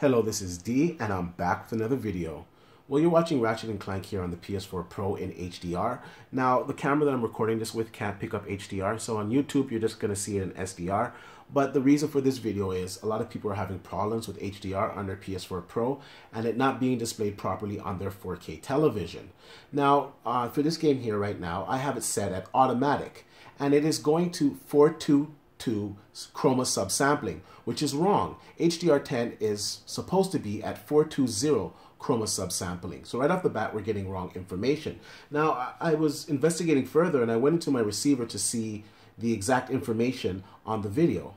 Hello, this is Dee, and I'm back with another video. Well, you're watching Ratchet & Clank here on the PS4 Pro in HDR. Now, the camera that I'm recording this with can't pick up HDR, so on YouTube, you're just going to see it in SDR. But the reason for this video is a lot of people are having problems with HDR on their PS4 Pro and it not being displayed properly on their 4K television. Now, uh, for this game here right now, I have it set at automatic, and it is going to 422 to chroma subsampling, which is wrong. HDR10 is supposed to be at 420 chroma subsampling. So right off the bat, we're getting wrong information. Now, I was investigating further and I went into my receiver to see the exact information on the video.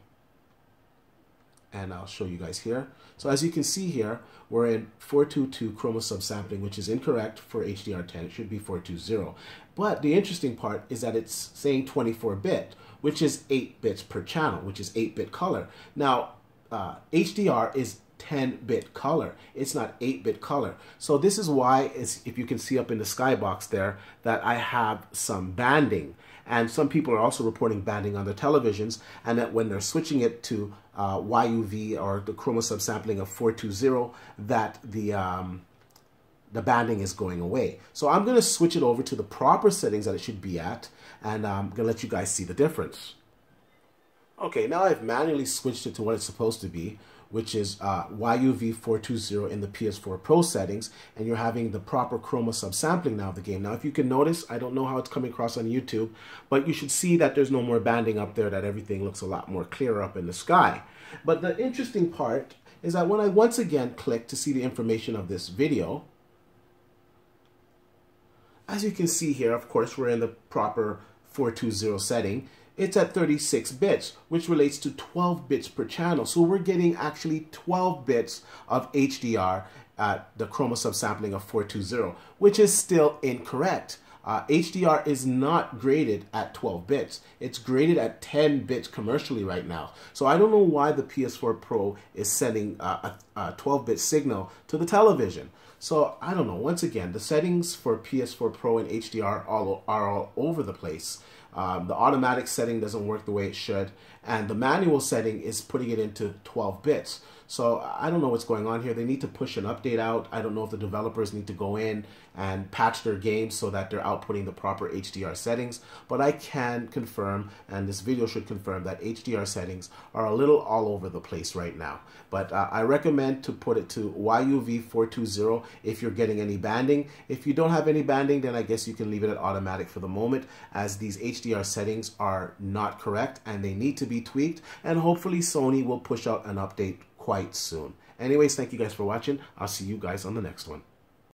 And I'll show you guys here. So as you can see here, we're in 422 chroma subsampling, which is incorrect for HDR10. It should be 420. But the interesting part is that it's saying 24-bit, which is 8 bits per channel, which is 8-bit color. Now, uh, HDR is 10-bit color. It's not 8-bit color. So this is why, if you can see up in the skybox there, that I have some banding. And some people are also reporting banding on their televisions, and that when they're switching it to uh, YUV or the chroma subsampling of 420, that the um, the banding is going away. So I'm going to switch it over to the proper settings that it should be at, and I'm going to let you guys see the difference. Okay, now I've manually switched it to what it's supposed to be, which is uh, YUV420 in the PS4 Pro settings, and you're having the proper chroma subsampling now of the game. Now, if you can notice, I don't know how it's coming across on YouTube, but you should see that there's no more banding up there, that everything looks a lot more clear up in the sky. But the interesting part is that when I once again click to see the information of this video, as you can see here, of course, we're in the proper 420 setting. It's at 36 bits, which relates to 12 bits per channel. So we're getting actually 12 bits of HDR at the chroma subsampling of 420, which is still incorrect. Uh, HDR is not graded at 12 bits. It's graded at 10 bits commercially right now. So I don't know why the PS4 Pro is sending uh, a 12-bit signal to the television. So I don't know. Once again, the settings for PS4 Pro and HDR all, are all over the place. Um, the automatic setting doesn't work the way it should, and the manual setting is putting it into 12 bits. So I don't know what's going on here. They need to push an update out. I don't know if the developers need to go in and patch their games so that they're outputting the proper HDR settings. But I can confirm, and this video should confirm, that HDR settings are a little all over the place right now. But uh, I recommend to put it to YUV420 if you're getting any banding. If you don't have any banding, then I guess you can leave it at automatic for the moment as these HDR settings are not correct and they need to be tweaked. And hopefully Sony will push out an update quite soon. Anyways, thank you guys for watching. I'll see you guys on the next one.